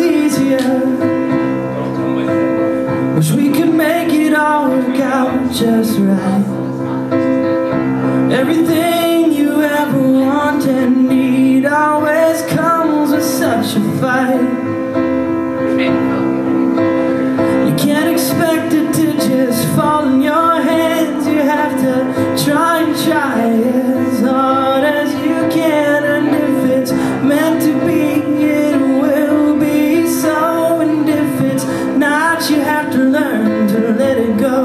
Easier. Wish we could make it all work out just right. Everything can't expect it to just fall in your hands. You have to try and try as hard as you can. And if it's meant to be, it will be so. And if it's not, you have to learn to let it go.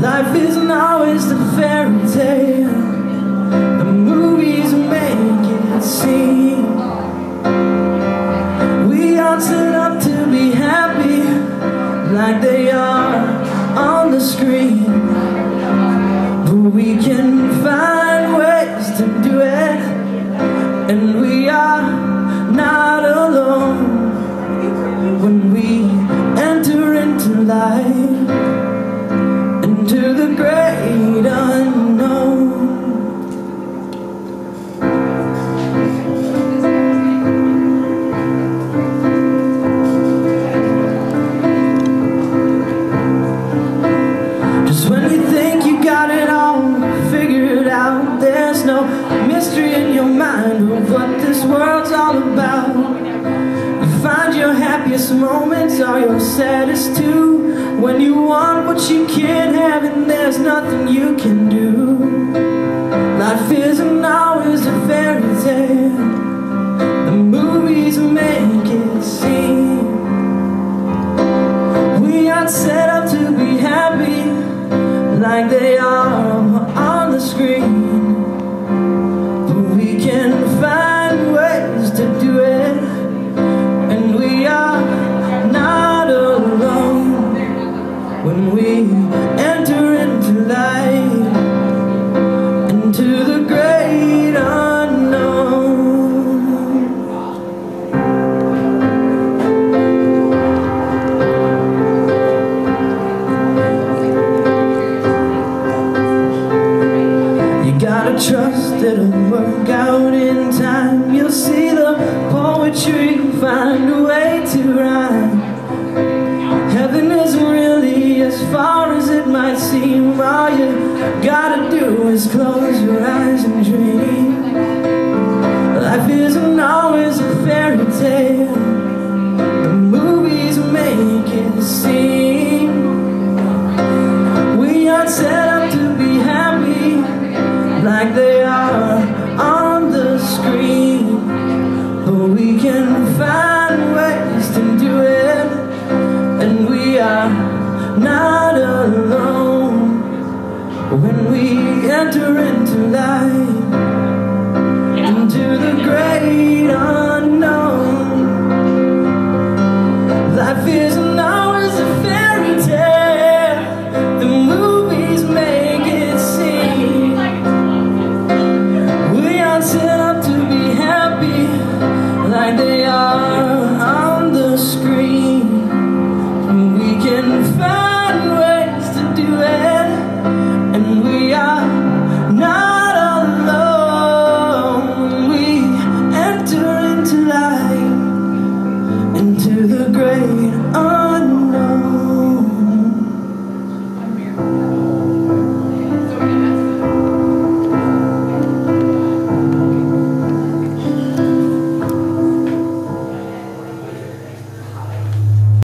Life isn't always the fairy tale. The movies on the screen. But we can find ways to do it, and we are not alone. When we enter into life, into the great what this world's all about. Find your happiest moments are your saddest too. When you want what you can't have, and there's nothing you can do. Life isn't always we enter into life, into the great unknown. You gotta trust it'll work out in time. You'll see gotta do is close your eyes and dream. Life isn't always a fairy tale. The movies make it seem. We aren't set up to be happy like they are on the screen. But we can find ways to do it, and we are not alone when we enter into life, into the great unknown.